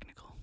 technical.